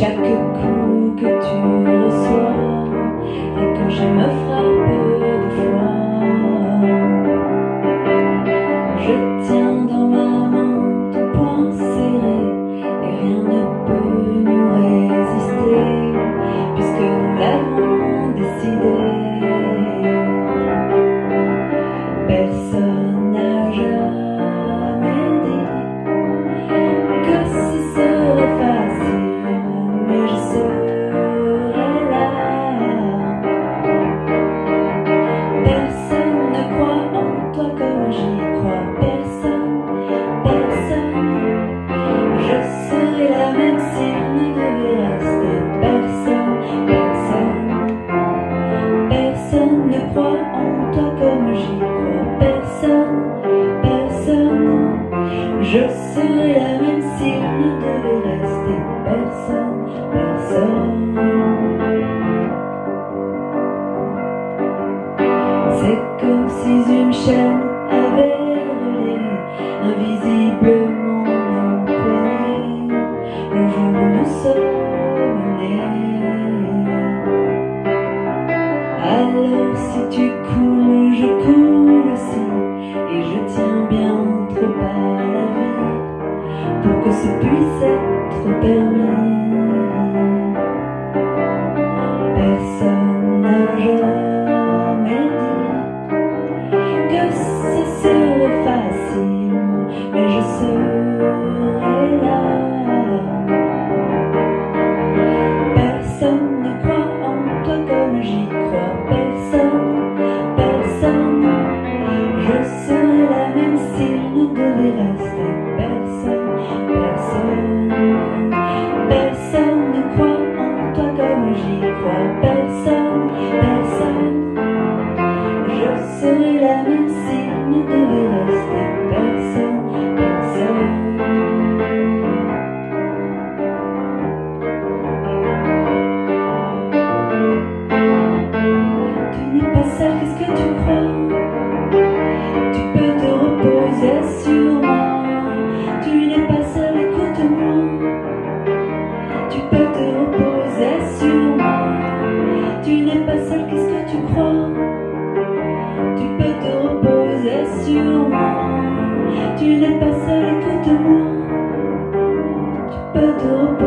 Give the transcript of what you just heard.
chaque coup que tu reçois et que je me frappe de foi je tiens dans ma main ton poing serré et rien ne peut nous résister puisque nous l'avons décidé. Personne comme j'y crois. Personne, personne, je serai la même s'il ne devait rester. Personne, personne. C'est comme si une chaîne Alors si tu coules, je coule aussi, et je tiens bien trop à la vie pour que ce puisse être permis. Personne, personne. Je serai la même s'il ne devait rester. Personne, personne. Personne ne croit en toi comme j'y crois. Personne, personne. Tu n'es pas seul, qu'est-ce que tu crois Tu peux te reposer sur moi. Tu n'es pas seul, écoute-moi. Tu peux te reposer sur moi. Tu n'es pas seul, qu'est-ce que tu crois? Tu peux te reposer sur moi. Tu n'es pas seul, écoute-moi. Tu peux te reposer